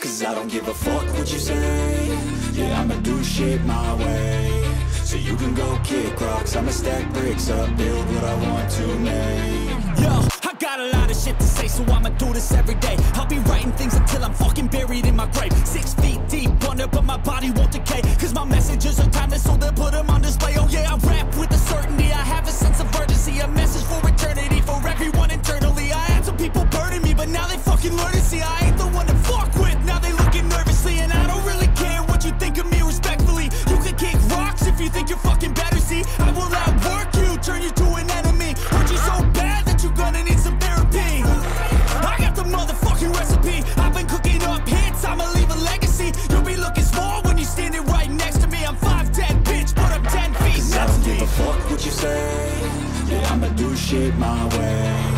Cause I don't give a fuck what you say Yeah, I'ma do shit my way So you can go kick rocks I'ma stack bricks up, build what I want to make Yo, I got a lot of shit to say, so I'ma do this every day. I'll be writing things until I'm fucking buried in my grave. Six feet deep under, but my body won't fucking learn to see I ain't the one to fuck with. Now they looking nervously, and I don't really care what you think of me respectfully. You can kick rocks if you think you're fucking better. See, I will outwork you, turn you to an enemy. Hurt you so bad that you're gonna need some therapy. I got the motherfucking recipe. I've been cooking up hits, I'ma leave a legacy. You'll be looking small when you're standing right next to me. I'm 5'10, bitch, but I'm 10 feet Cause I don't give a fuck what you say Yeah, I'ma do shit my way